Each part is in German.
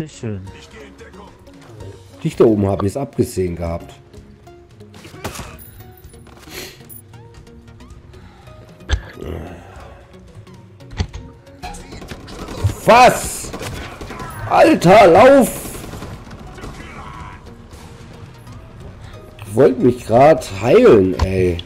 Bitteschön. Dich da oben habe ich es abgesehen gehabt. Was? Alter, lauf! Ich wollte mich gerade heilen, ey.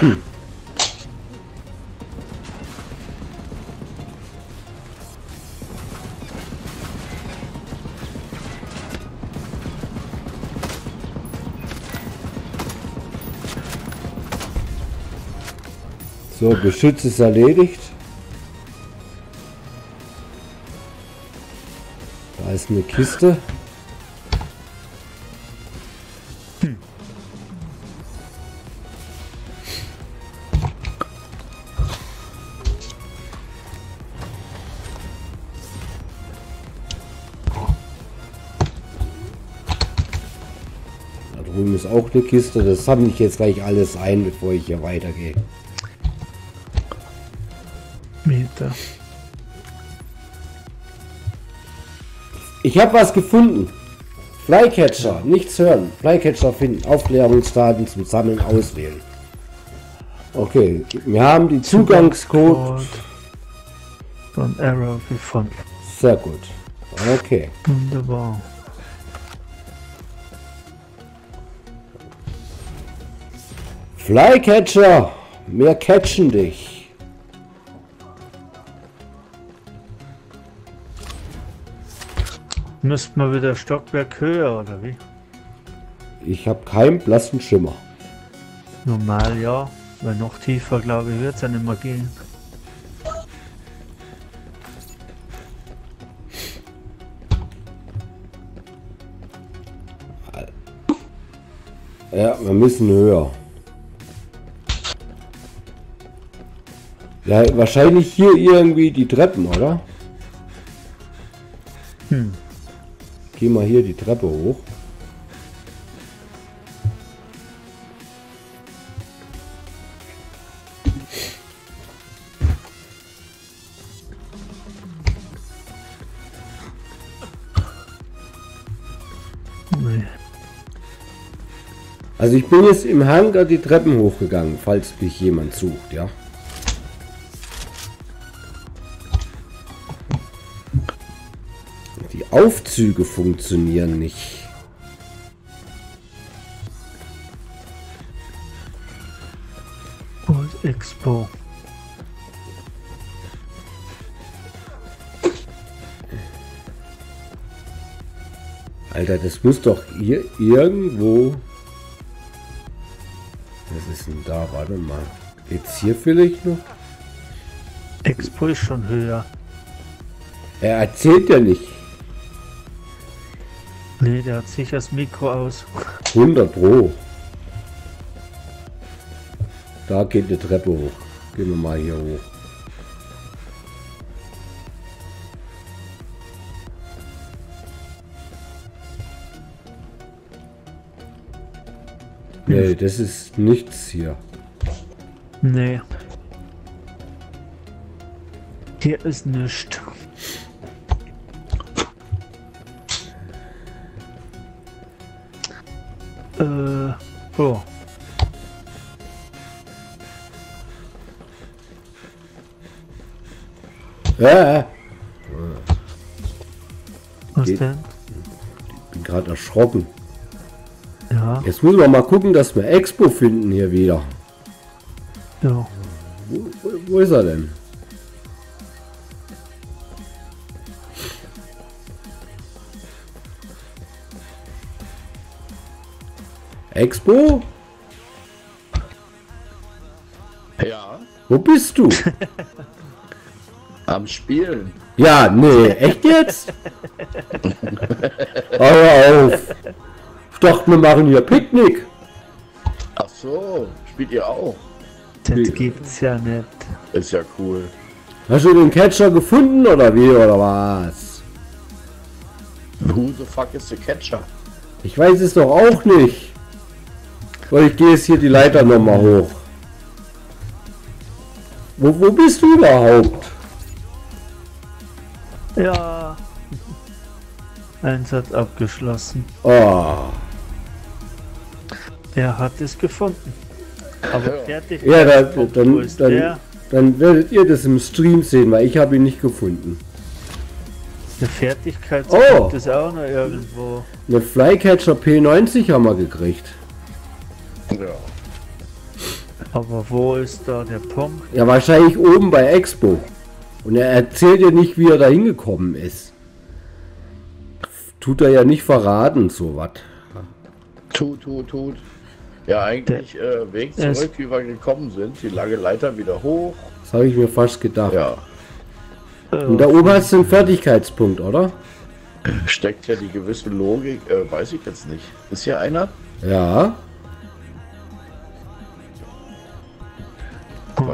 So, Beschütz ist erledigt. Da ist eine Kiste. Auch eine Kiste. Das sammle ich jetzt gleich alles ein, bevor ich hier weitergehe. Meter. Ich habe was gefunden. Flycatcher, nichts hören. Flycatcher finden. Aufklärungsdaten zum Sammeln auswählen. Okay, wir haben die Zugangscode. Von Arrow gefunden. Sehr gut. Okay. Wunderbar. Flycatcher, wir catchen dich. Müsste man wieder Stockwerk höher, oder wie? Ich habe keinen blassen Schimmer. Normal ja, weil noch tiefer, glaube ich, wird es ja nicht mehr gehen. Ja, wir müssen höher. Ja, wahrscheinlich hier irgendwie die Treppen, oder? Hm. Geh mal hier die Treppe hoch. Also ich bin jetzt im Hangar die Treppen hochgegangen, falls mich jemand sucht, ja. Aufzüge funktionieren nicht. Und Expo. Alter, das muss doch hier irgendwo... Was ist denn da? Warte mal. Jetzt hier vielleicht noch? Expo ist schon höher. Er erzählt ja nicht. Nee, der hat sicher das Mikro aus. 100 Pro. Da geht die Treppe hoch. Gehen wir mal hier hoch. Nee, das ist nichts hier. Nee. Hier ist nichts. Äh, oh. Ja, Was Geht. denn? bin gerade erschrocken. Ja, Jetzt müssen wir mal gucken, dass wir Expo finden hier wieder. ja. Wo, wo, wo ist er denn? Expo? Ja, Wo bist du? am Spielen. Ja, nee, echt jetzt? Hör auf. Ich dachte, wir machen hier Picknick. Ach so, spielt ihr auch? Das Nee. gibt's ja nicht. Ist ja cool. Hast du den Catcher gefunden oder wie oder was? Who the fuck is the Catcher? Ich weiß es doch auch nicht. Weil ich gehe jetzt hier die Leiter nochmal hoch. Wo, wo bist du überhaupt? Ja. Einsatz abgeschlossen. Oh. Er hat es gefunden. Aber fertig. Ja, da, dann, dann, der? dann werdet ihr das im Stream sehen, weil ich habe ihn nicht gefunden. Der Fertigkeitspunkt Oh. ist auch noch irgendwo. Eine Flycatcher P90 haben wir gekriegt. Ja. Aber wo ist da der Punkt? Ja, wahrscheinlich oben bei Expo. Und er erzählt ja nicht, wie er da hingekommen ist. Tut er ja nicht verraten, so was. Tut, tut, tut. Ja, eigentlich äh, Weg der zurück, wie wir gekommen sind. Die lange Leiter wieder hoch. Das habe ich mir fast gedacht. Ja, Und da oben hast du einen Fertigkeitspunkt, oder? steckt ja die gewisse Logik. Äh, weiß ich jetzt nicht. Ist hier einer? Ja.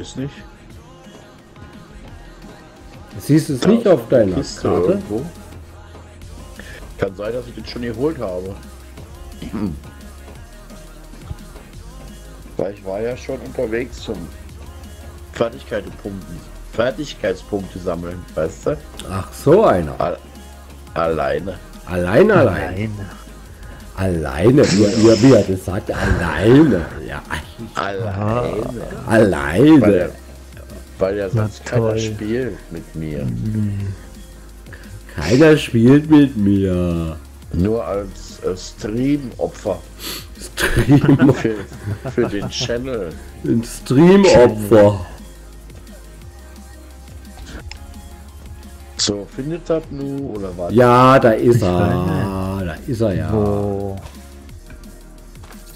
Weiß nicht. Siehst du es nicht auf eine deiner Kiste Karte? irgendwo. Kann sein, dass ich den schon geholt habe. Weil ich war ja schon unterwegs zum Fertigkeitspunkten. Fertigkeitspunkte sammeln, weißt du? Ach, so einer. Al alleine. Allein, allein. Nein. Alleine. Wie, wie, wie er das sagt, alleine. Ja, Alleine. Weil, alleine. der, weil ja sonst Na keiner spielt mit mir. Keiner spielt mit mir. Nur als äh, Stream-Opfer Stream, für, für den Channel. ein Streamopfer. So, findet das nu oder was? Ja, da ist er. Da ist er ja. Wo?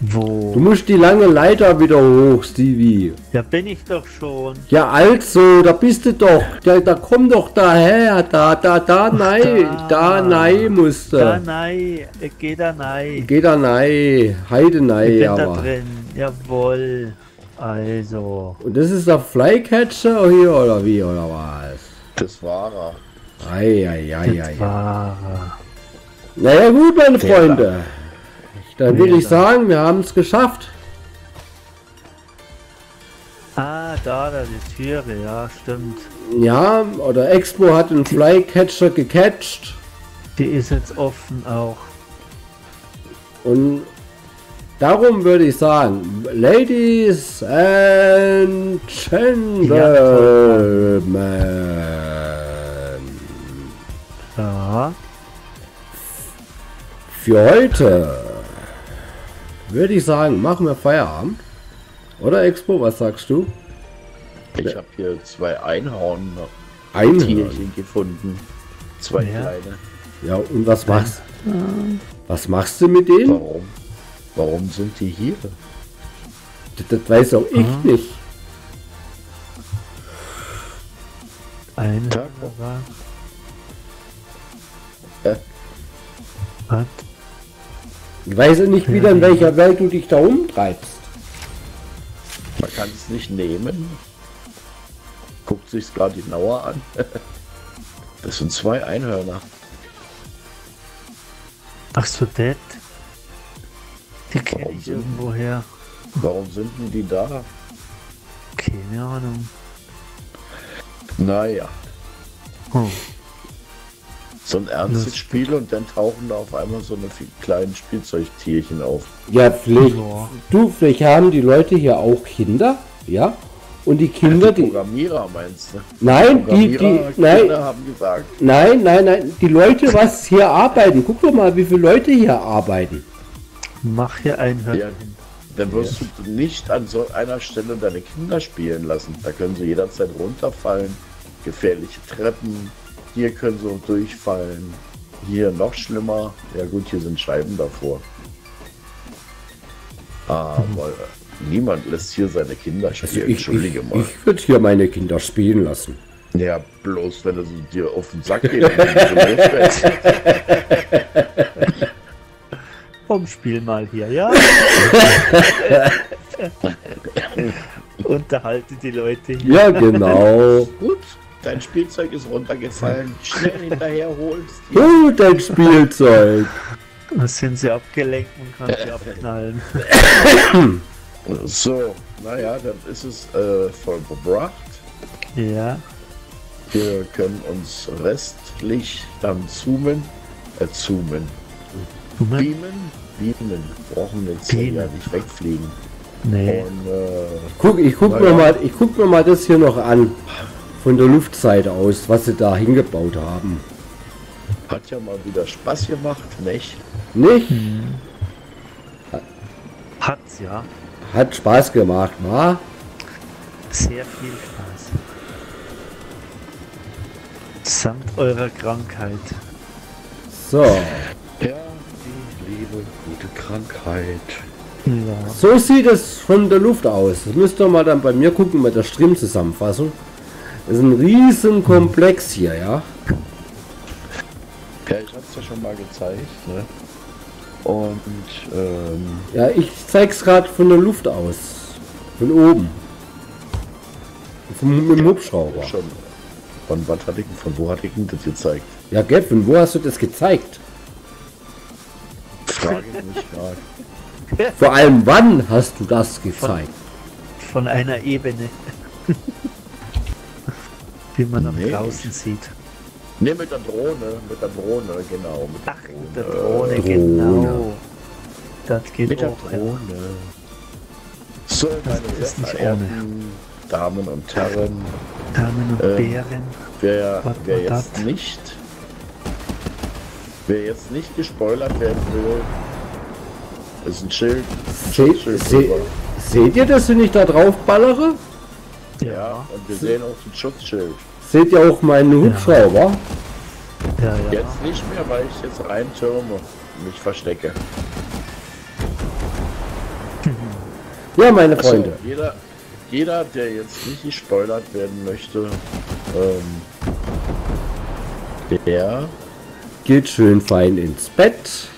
Wo? Du musst die lange Leiter wieder hoch, Stevie. Ja, bin ich doch schon. Ja, also, da bist du doch. Da, da komm doch daher. Da, da, da, nein. Da, da. nein, musst Da du. nein, ich geh da nein. Geh da nein. Heide Ich nein, bin da aber. drin. Jawohl. Also. Und das ist der Flycatcher hier, oder wie, oder was? Das war er. Eieieiei. Naja gut, meine Freunde. Dann würde ich sagen, wir haben es geschafft. Ah, da, da die Türe, ja, stimmt. Ja, oder Expo hat den Flycatcher gecatcht. Die ist jetzt offen auch. Und darum würde ich sagen, Ladies and Gentlemen, Ja. für heute würde ich sagen, machen wir Feierabend. Oder Expo, was sagst du? Ich habe hier zwei Einhorn Einhorn. Tierchen gefunden. Zwei Ja. kleine. Ja, und was machst Was machst du mit denen? Warum? Warum sind die hier? Das, das weiß auch ich nicht. Ein. Tag. Ich weiß ja nicht wieder, in welcher Welt du dich da umtreibst. man kann es nicht nehmen. Guckt sich's gerade genauer an. Das sind zwei Einhörner. Ach so, das. Die kenne ich sind- irgendwo her. Warum sind denn die da? Keine Ahnung. Naja, Hm. So ein ernstes. Spiel und dann tauchen da auf einmal so eine kleinen Spielzeugtierchen auf. Ja, vielleicht, Ja. du, vielleicht haben die Leute hier auch Kinder, ja? Und die Kinder, Die die, Programmierer meinst du? nein, die, die, nein, haben gesagt, nein, nein, nein, die Leute, was hier arbeiten, guck doch mal, wie viele Leute hier arbeiten. Mach hier ein Hörner Ja. dann wirst du nicht an so einer Stelle deine Kinder spielen lassen. Da können sie jederzeit runterfallen. Gefährliche Treppen. Hier können sie durchfallen. Hier noch schlimmer. Ja gut, hier sind Scheiben davor. Aber niemand lässt hier seine Kinder spielen. Also ich, Entschuldige ich, mal. ich würde hier meine Kinder spielen lassen. Ja, bloß wenn es dir auf den Sack geht. Komm, spiel mal hier, ja? Unterhalte die Leute hier. Ja, genau. Ups, dein Spielzeug ist runtergefallen. Schnell hinterher holst. Oh, dein Spielzeug. Dann sind sie abgelenkt und kann sie abknallen. So, naja, dann ist es äh, vollbracht. Ja. Wir können uns restlich dann zoomen. Äh, zoomen. Moment. Beamen. Beamen. Brauchen wir jetzt ja nicht wegfliegen. Nee. Und äh, Guck, ich guck, Na mir mal, ich guck mir mal das hier noch an. Von der Luftseite aus, was sie da hingebaut haben. hat ja mal wieder Spaß gemacht, nicht? Nicht? Hat's ja. Hat Spaß gemacht, wa? Sehr viel Spaß. Samt eurer Krankheit. So. Ja, die liebe, gute Krankheit. Ja. So sieht es von der Luft aus. Das müsst ihr mal dann bei mir gucken mit der Stream-Zusammenfassung. Das ist ein riesen Komplex hier, ja. Ja, ich hab's ja schon mal gezeigt, ne? Und ähm, Ja, ich zeig's gerade von der Luft aus. Von oben. Vom, mit dem Hubschrauber. schon. Von was hatte ich denn, von wo hatte ich denn das gezeigt? Ja, Gavin, wo hast du das gezeigt? Frage mich gerade. Vor allem, wann hast du das gezeigt? Von einer Ebene. Wie man nach Nee. draußen sieht. Ne, mit der Drohne, mit der Drohne, genau. Mit Ach, mit der Drohne, Drohne. genau. Das geht Mit der auch. Ja. Drohne. So, meine sehr ist nicht verehrten Damen und Herren, Damen und Ähm, Bären. wer, wer jetzt das? nicht, wer jetzt nicht gespoilert werden will, ist ein Schild. ein Se Schutzschild se drüber. seht ihr, dass ich nicht da drauf ballere? Ja, und wir sehen auch ein Schutzschild. Seht ihr auch meinen Hubschrauber? Ja, ja. Jetzt nicht mehr, weil ich jetzt reintürme, mich verstecke. Ja, meine Achso, Freunde. jeder, jeder, der jetzt nicht gespoilert werden möchte, ähm, der, Geht schön fein ins Bett.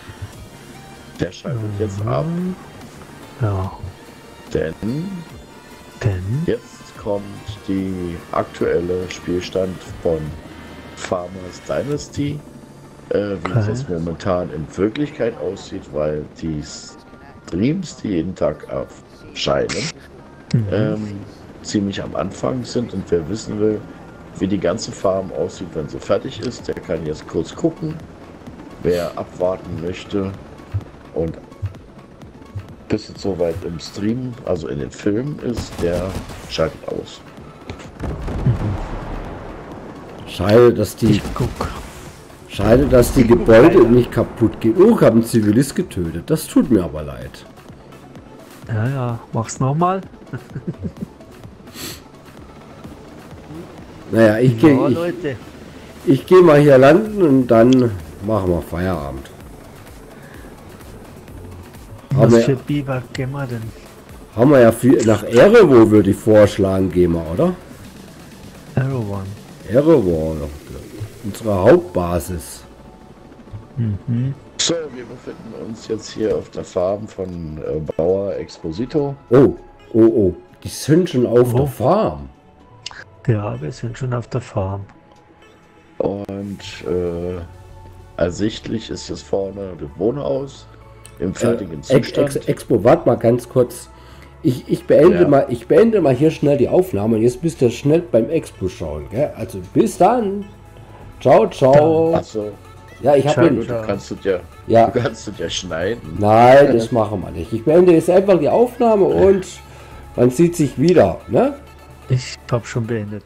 der schaltet jetzt ab, Ja. denn Denn. jetzt kommt die aktuelle Spielstand von Farmers Dynasty, äh, wie es Okay. momentan in Wirklichkeit aussieht, weil die Streams, die jeden Tag erscheinen, Mhm. ähm, ziemlich am Anfang sind und wer wissen will, wie die ganze Farm aussieht, wenn sie fertig ist, der kann jetzt kurz gucken. Wer abwarten möchte und bis es soweit im Stream, also in den Filmen ist, der schaltet aus. Schade, dass die, Ich guck. schade, dass die Gebäude nicht kaputt gehen. Oh, ich habe einen Zivilist getötet. Das tut mir aber leid. Ja, ja. Mach's nochmal. Naja, ich Ja, gehe ich, Leute. ich geh mal hier landen und dann machen wir Feierabend. Haben Was für wir, Biwak gehen wir denn? haben wir ja viel, nach Erewo würde ich vorschlagen, gehen wir, oder? Arrow One. Erewo, unsere Hauptbasis. So, wir befinden uns jetzt hier auf der Farm von äh, Bauer Exposito. Oh, oh, oh. Die sind schon auf Oh. der Farm. Ja, wir sind schon auf der Farm. Und äh, ersichtlich ist jetzt vorne das Wohnhaus im fertigen Äh, Ex, Zustand. Ex, Expo, warte mal ganz kurz. Ich, ich, beende Ja. mal, ich beende mal hier schnell die Aufnahme und jetzt müsst ihr schnell beim Expo schauen. Gell? Also bis dann. Ciao, ciao. Achso, Ja, ich habe ihn. du kannst es ja, Ja. du kannst es ja schneiden. Nein, das machen wir nicht. Ich beende jetzt einfach die Aufnahme und man sieht sich wieder. Ne? Ich hab schon beendet.